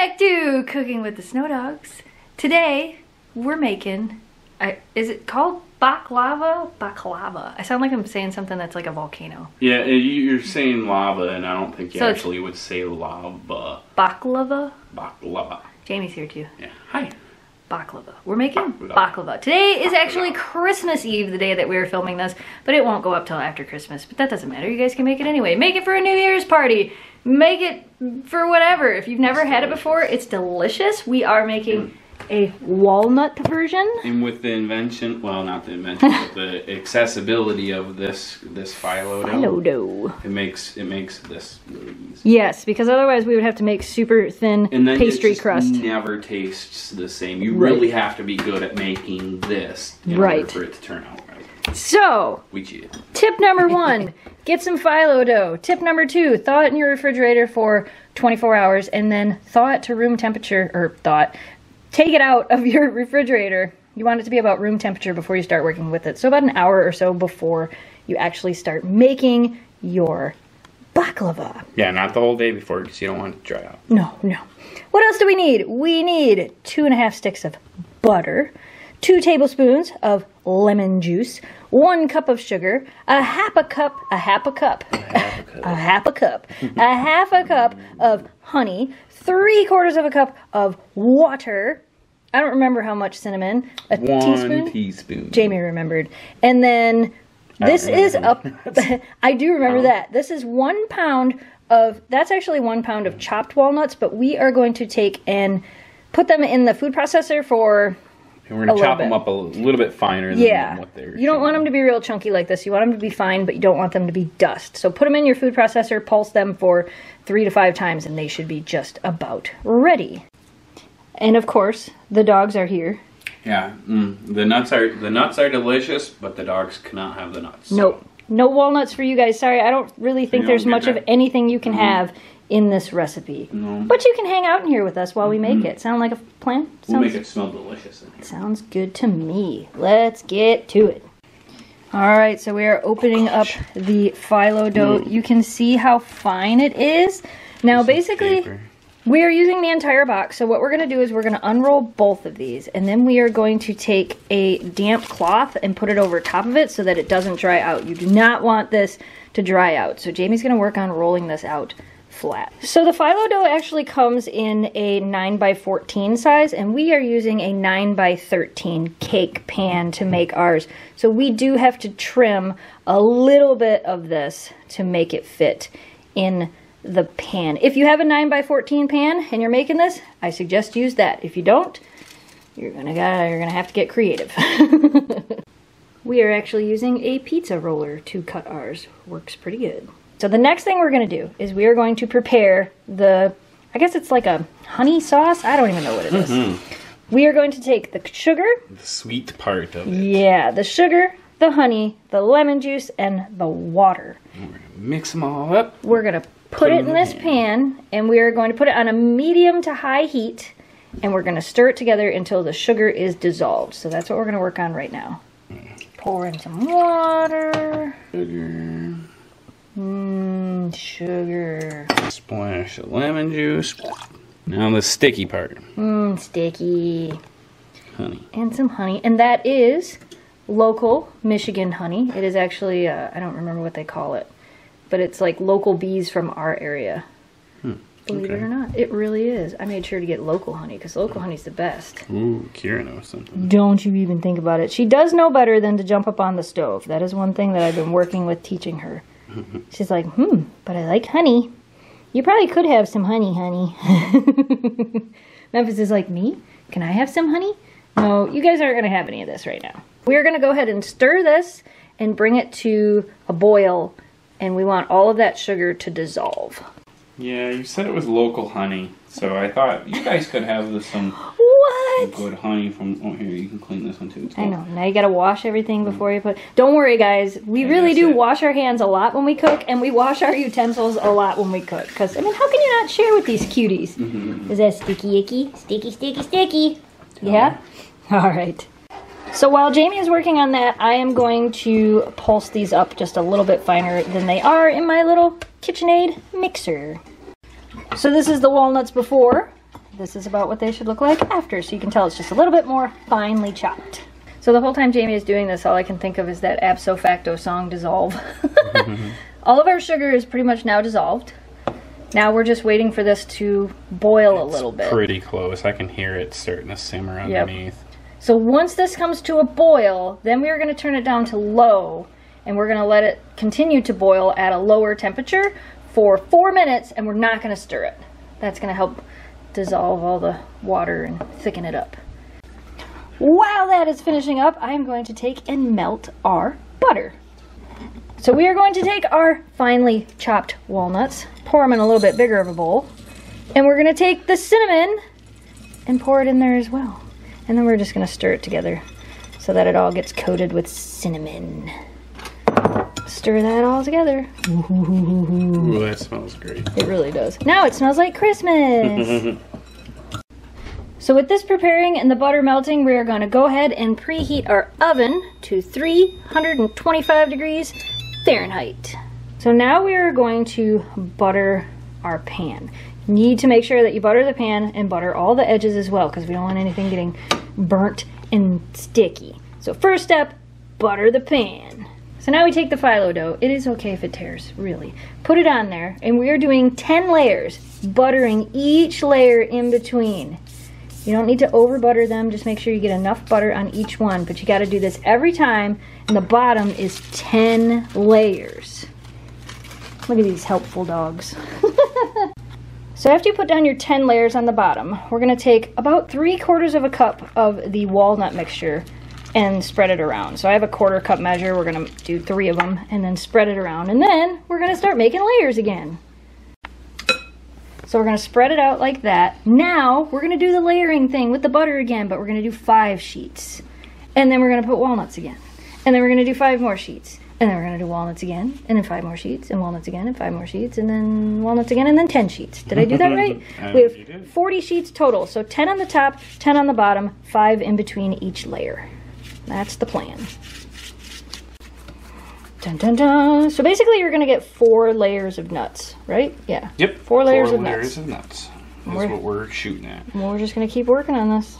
back to Cooking with the Snow Dogs. Today, we're making, I, is it called baklava? Baklava. I sound like I'm saying something that's like a volcano. Yeah, you- you're saying lava, and I don't think you So actually would say lava. Baklava? Baklava. Jamie's here too. Yeah. Hi. Baklava. We're making Baklava. baklava. Today is actually Christmas Eve, the day that we are filming this, but it won't go up till after Christmas. But that doesn't matter. You guys can make it anyway. Make it for a New Year's party. Make it for whatever. If you've never had it before, it's delicious. We are making a walnut version. And with the invention, well, not the invention, but the accessibility of this this phyllo dough, Hello, dough. it makes it makes this really easy. Yes, because otherwise we would have to make super thin And then pastry crust. never tastes the same. You Right. really have to be good at making this in Right. order for it to turn out. So, We cheated. tip number one, get some phyllo dough. Tip number two, thaw it in your refrigerator for 24 hours and then thaw it to room temperature, or thaw it, take it out of your refrigerator. You want it to be about room temperature before you start working with it. So about an hour or so before you actually start making your baklava. Yeah, not the whole day before because you don't want it to dry out. No, no. What else do we need? We need two and a half sticks of butter, two tablespoons of lemon juice, one cup of sugar, a half a cup, a half a cup, a half a cup, a half a cup of honey, three quarters of a cup of water. I don't remember how much cinnamon. A One teaspoon. teaspoon. Jamie remembered. And then this is a. I do remember that. This is one pound of. That's actually one pound of chopped walnuts, but we are going to take and put them in the food processor for. And we're gonna A little chop them up a little bit finer than Yeah. what they're. You don't want them to be real chunky like this. You want them to be fine, but you don't want them to be dust. So put them in your food processor, pulse them for three to five times, and they should be just about ready. And of course, the dogs are here. Yeah, mm, the nuts are the nuts are delicious, but the dogs cannot have the nuts. Nope. No walnuts for you guys. Sorry, I don't really think there's much get of? Anything you can have in this recipe. No. But you can hang out in here with us while we make it. Sound like a plan? Mm-hmm. We'll Sounds, make it smell delicious in here. sounds good to me. Let's get to it. All right, so we are opening up the phyllo dough. Mm. You can see how fine it is. Now, basically, we are using the entire box, so what we're going to do is we're going to unroll both of these, and then we are going to take a damp cloth and put it over top of it so that it doesn't dry out. You do not want this to dry out, so Jamie's going to work on rolling this out flat. So the phyllo dough actually comes in a 9 by 14 size, and we are using a 9 by 13 cake pan to make ours. So we do have to trim a little bit of this to make it fit in the pan. If you have a 9 by 14 pan and you're making this, I suggest use that. If you don't, you're gonna gotta, you're gonna have to get creative. we are actually using a pizza roller to cut ours. Works pretty good. So the next thing we're gonna do is we are going to prepare the, I guess it's like a honey sauce. I don't even know what it is. Mm-hmm. We are going to take the sugar, The sweet part of it. yeah, the sugar, the honey, the lemon juice, and the water. We're going to Mix them all up. We're gonna put it in this pan and we are going to put it on a medium to high heat and we're gonna stir it together until the sugar is dissolved. So that's what we're gonna work on right now. Mm. Pour in some water. Sugar. Mmm, sugar. Splash of lemon juice. Now the sticky part. Mmm, sticky. Honey. And some honey. And that is local Michigan honey. It is actually, uh, I don't remember what they call it, but it's like local bees from our area. Believe it or not, it really is. I made sure to get local honey because local honey's the best. Ooh, Kira knows something. Don't you even think about it. She does know better than to jump up on the stove. That is one thing that I've been working with teaching her. She's like, hmm, but I like honey. You probably could have some honey, honey. Memphis is like, me? Can I have some honey? No, you guys aren't going to have any of this right now. We're going to go ahead and stir this and bring it to a boil, and we want all of that sugar to dissolve. Yeah, you said it was local honey, so I thought you guys could have this some What? good honey from. Oh, here you can clean this one too. It's I know. Now you gotta wash everything before you put. Don't worry, guys. We Yeah, really do it. wash our hands a lot when we cook, and we wash our utensils a lot when we cook. Because I mean, how can you not share with these cuties? Mm-hmm. Is that sticky icky? Sticky, sticky, sticky. Yeah. All right. So while Jamie is working on that, I am going to pulse these up just a little bit finer than they are in my little KitchenAid mixer. So this is the walnuts before. This is about what they should look like after. So you can tell it's just a little bit more finely chopped. So the whole time Jamie is doing this, all I can think of is that Absofacto song, Dissolve. all of our sugar is pretty much now dissolved. Now we're just waiting for this to boil a little bit. Pretty close. I can hear it starting to simmer Yep. underneath. So once this comes to a boil, then we are going to turn it down to low and we're going to let it continue to boil at a lower temperature for four minutes and we're not going to stir it. That's going to help dissolve all the water and thicken it up. While that is finishing up, I am going to take and melt our butter. So we are going to take our finely chopped walnuts, pour them in a little bit bigger of a bowl, and we're going to take the cinnamon and pour it in there as well. And then we're just going to stir it together so that it all gets coated with cinnamon. Stir that all together. Ooh, that smells great. It really does. Now it smells like Christmas. so with this preparing and the butter melting, we are going to go ahead and preheat our oven to 325 degrees Fahrenheit. So now we are going to butter our pan. You need to make sure that you butter the pan and butter all the edges as well because we don't want anything getting burnt and sticky. So first step, butter the pan. So now we take the phyllo dough. It is okay if it tears, really. Put it on there, and we are doing 10 layers, buttering each layer in between. You don't need to over butter them, just make sure you get enough butter on each one, but you gotta do this every time, and the bottom is 10 layers. Look at these helpful dogs. so after you put down your 10 layers on the bottom, we're gonna take about three quarters of a cup of the walnut mixture and spread it around. So I have a quarter cup measure. We're gonna do three of them and then spread it around. And then we're gonna start making layers again. So we're gonna spread it out like that. Now we're gonna do the layering thing with the butter again, but we're gonna do five sheets. And then we're gonna put walnuts again. And then we're gonna do five more sheets. And then we're gonna do walnuts again, and then five more sheets, and walnuts again, and five more sheets, and then walnuts again, and then 10 sheets. Did I do that right? We have 40 sheets total. So 10 on the top, 10 on the bottom, five in between each layer. That's the plan. Dun, dun, dun. So basically, you're going to get four layers of nuts, right? Yeah. Yep. Four layers Four of nuts. layers of nuts. That's We're- what we're shooting at. We're just going to keep working on this.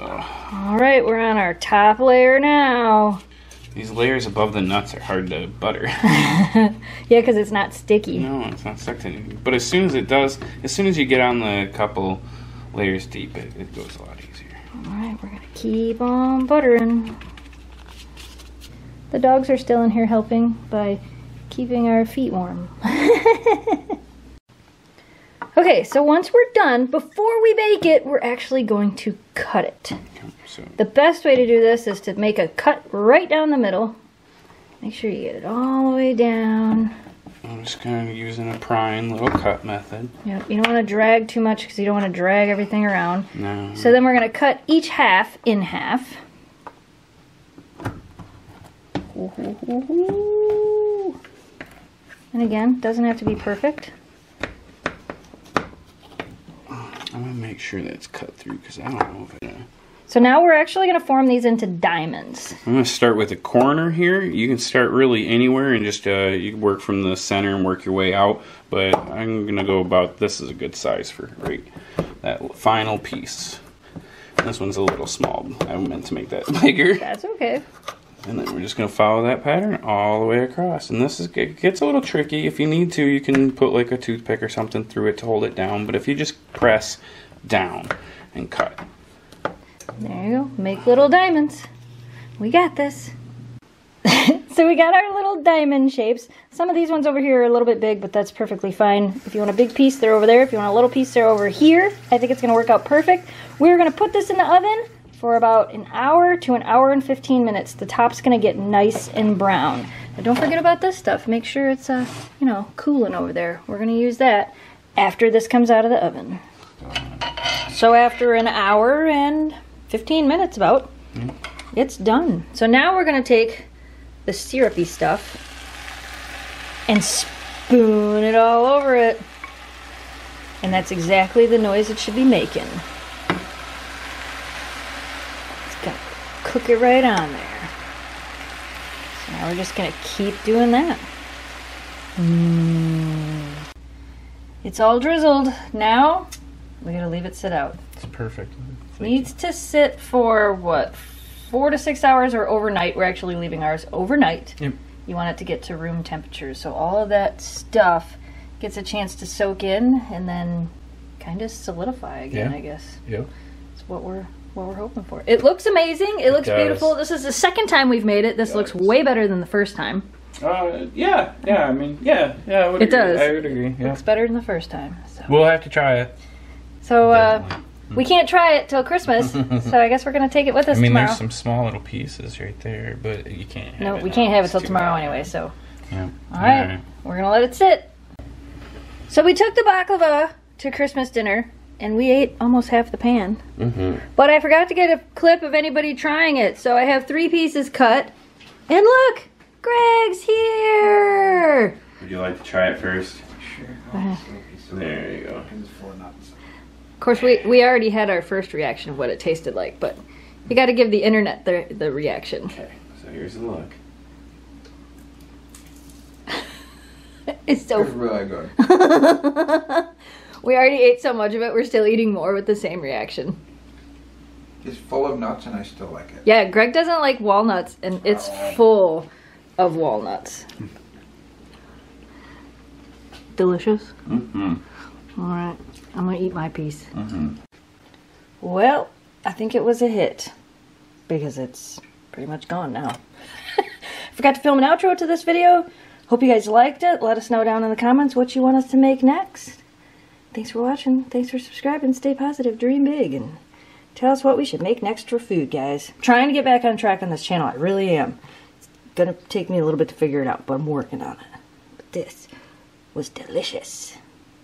All right, we're on our top layer now. These layers above the nuts are hard to butter. Yeah, because it's not sticky. no, it's not stuck to anything. But as soon as it does, as soon as you get on the couple layers deep, it, it goes a lot easier. All right, we're to keep on buttering. The dogs are still in here helping by keeping our feet warm. okay, so once we're done, before we bake it, we're actually going to cut it. So The best way to do this is to make a cut right down the middle. Make sure you get it all the way down. I'm just kind of using a prying little cut method. Yep, you don't want to drag too much because you don't want to drag everything around. No. So then we're going to cut each half in half. And again, doesn't have to be perfect. I'm gonna make sure that it's cut through because I don't know if it. So now we're actually going to form these into diamonds. I'm gonna start with the corner here. You can start really anywhere and just uh, you can work from the center and work your way out. But I'm gonna go about this is a good size for right that final piece. This one's a little small. I meant to make that bigger. That's okay. And then we're just gonna follow that pattern all the way across. And this is it gets a little tricky. If you need to, you can put like a toothpick or something through it to hold it down. But if you just press down and cut, There you go. Make little diamonds. We got this. so we got our little diamond shapes. Some of these ones over here are a little bit big, but that's perfectly fine. If you want a big piece, they're over there. If you want a little piece, they're over here. I think it's going to work out perfect. We're going to put this in the oven for about an hour to an hour and 15 minutes. The top's going to get nice and brown. And don't forget about this stuff. Make sure it's, uh, you know, cooling over there. We're going to use that after this comes out of the oven. So after an hour and 15 minutes about, it's done. So now we're going to take the syrupy stuff and spoon it all over it. And that's exactly the noise it should be making. It's to cook it right on there. So now we're just going to keep doing that. Mm. It's all drizzled. Now We gotta leave it sit out. It's perfect. Needs to sit for what, four to six hours or overnight. We're actually leaving ours overnight. Yep. You want it to get to room temperature, so all of that stuff gets a chance to soak in and then kind of solidify again. Yeah. I guess Yep. that's what we're what we're hoping for. It looks amazing. It looks does. beautiful. This is the second time we've made it. This looks way better than the first time. Uh, yeah, yeah. I mean, yeah, yeah. I would It agree. does. I would agree. Yeah. Looks better than the first time. So, We'll have to try it. So uh, we can't try it till Christmas. so I guess we're gonna take it with us I mean, tomorrow. there's some small little pieces right there, but you can't. Have no, it we can't have it till tomorrow hot. anyway. So. Yeah. All right, we're gonna let it sit. So we took the baklava to Christmas dinner, and we ate almost half the pan. Mm-hmm. But I forgot to get a clip of anybody trying it, so I have three pieces cut. And look, Greg's here. Would you like to try it first? Sure. Uh-huh. There you go. It's four nuts. Of course, we we already had our first reaction of what it tasted like, but you got to give the internet the the reaction. Okay, so here's a look. It's It's so. really good. we already ate so much of it. We're still eating more with the same reaction. It's full of nuts and I still like it. Yeah, Greg doesn't like walnuts, and it's full of walnuts. Delicious. Mm-hmm. All right, I'm gonna eat my piece. Mm-hmm. Well, I think it was a hit because it's pretty much gone now. Forgot to film an outro to this video. Hope you guys liked it. Let us know down in the comments what you want us to make next. Thanks for watching. Thanks for subscribing. Stay positive. Dream big. And tell us what we should make next for food, guys. trying to get back on track on this channel. I really am. It's going to take me a little bit to figure it out, but I'm working on it. But this was delicious.